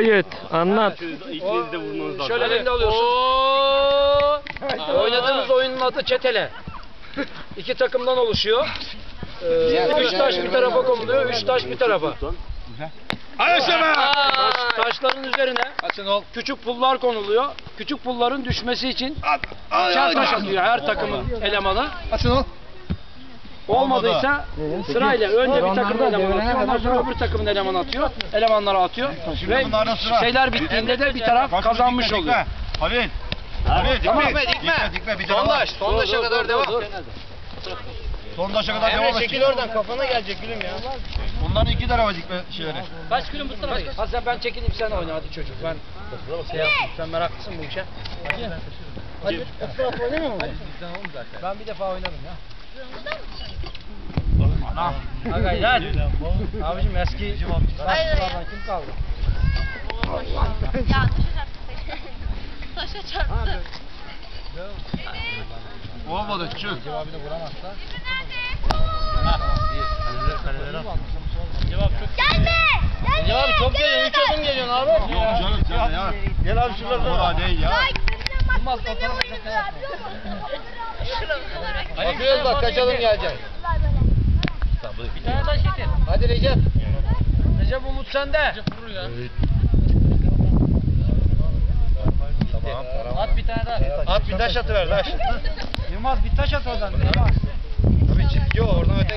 Hayır, anlat. İkiniz de vurmanız lazım. Şöyle elinde alıyorsun. Oynadığımız oyunun adı Çetele. İki takımdan oluşuyor. Ee, üç taş bir tarafa konuluyor, üç taş bir tarafa. Taş, taşların üzerine küçük pullar konuluyor. Küçük pulların düşmesi için çer taş atıyor her takımın elemanı. Olmadıysa sırayla önce bir takımın elemanı atıyor, ondan sonra öbür takımın elemanı atıyor, elemanlara atıyor ve şeyler bittiğinde de bir taraf kazanmış oluyor. Halil. Halil Tamam. dikme. Dikme dikme bir Son devam. taş, son taşa kadar devam. Son taşa kadar devam et. oradan kafana gelecek gülüm ya. Onların iki tarafa dikme şeyleri. Kaç gülüm bu tarafa Hadi sen ben çekileyim sen oyna hadi çocuk. Ben şey yaptım. Sen meraklısın bu işe. Hadi. O taraf oynamıyor mu? Ben bir defa oynadım ya. Ana. Ha gayret. Abicim eski saçlardan kim kaldı? Ya taşa çarptı. taşa çarptı. Olmadı çık. Gelme! Gelme! Recep abi çok geliyorsun. Üç adım geliyorsun abi. Yok canım sen ya. Gel abi şuradan. Olay değil ya. Bak beni oynadılar biliyor musun? Bakıyoruz bak kaç adım gelecek. Bir tane taş getir. Hadi Recep. Recep Umut sende. Recep vurur ya. Tamam. At bir tane daha. At bir taş atıver taş. Yılmaz bir taş at oradan. Yılmaz. Tabii çift yok oradan öte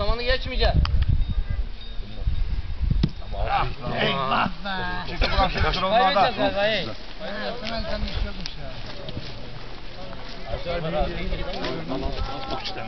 Kaplamanı geçmeyeceğim. Ah, eyvah be. Çıktı bu akşam kırılmadan. Kaybedeceğiz abi. Hemen sen bir şey yokmuş ya. Açar bana. Okçudan.